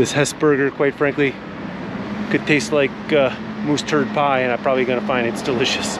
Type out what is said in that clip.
This Hess burger, quite frankly, could taste like uh, moose turd pie and I'm probably gonna find it's delicious.